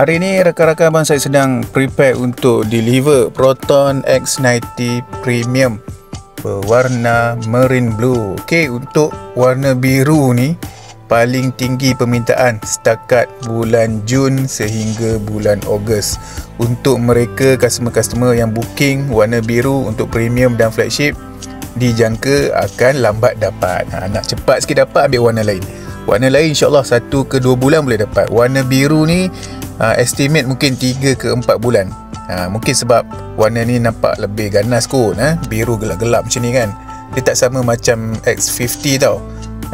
Hari ini rakan-rakan abang saya sedang prepare untuk deliver Proton X90 Premium berwarna marine blue. Okey, untuk warna biru ni paling tinggi permintaan setakat bulan Jun sehingga bulan Ogos. Untuk mereka customer-customer yang booking warna biru untuk premium dan flagship dijangka akan lambat dapat. Ha, nak cepat sikit dapat ambil warna lain. Warna lain insyaAllah 1 ke 2 bulan boleh dapat. Warna biru ni uh, estimate mungkin 3 ke 4 bulan. Uh, mungkin sebab warna ni nampak lebih ganas kot. Eh? Biru gelap-gelap macam ni kan. Dia tak sama macam X50 tau.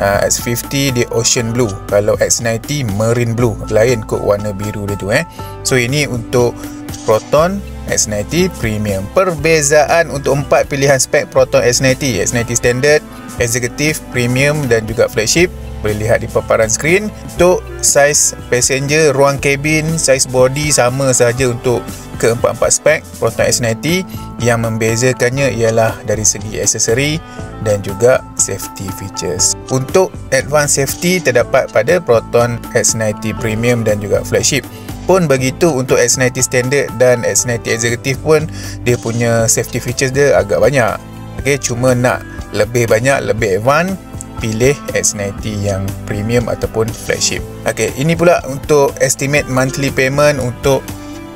Uh, X50 dia ocean blue. Kalau X90 marine blue. Lain kot warna biru dia tu. Eh? So ini untuk Proton S90 Premium. Perbezaan untuk empat pilihan spek Proton S90, S90 Standard, Executive, Premium dan juga Flagship boleh lihat di paparan skrin. Untuk saiz passenger, ruang kabin, saiz body sama saja untuk keempat-empat spek Proton S90 yang membezakannya ialah dari segi aksesori dan juga safety features. Untuk advanced safety terdapat pada Proton S90 Premium dan juga Flagship pun begitu untuk S90 standard dan S90 executive pun dia punya safety features dia agak banyak okay, cuma nak lebih banyak lebih advance pilih S90 yang premium ataupun flagship okay, ini pula untuk estimate monthly payment untuk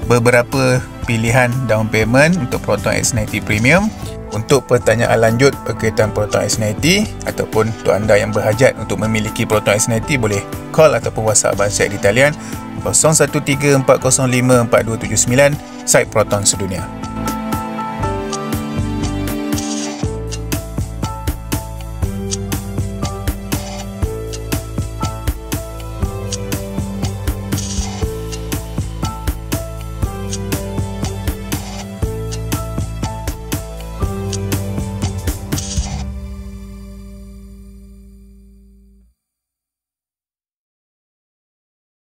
beberapa pilihan down payment untuk Proton S90 premium untuk pertanyaan lanjut berkaitan Proton S90 ataupun untuk anda yang berhajat untuk memiliki Proton S90 boleh call ataupun WhatsApp Abang Syed di talian 0134054279 Site Proton Sedunia.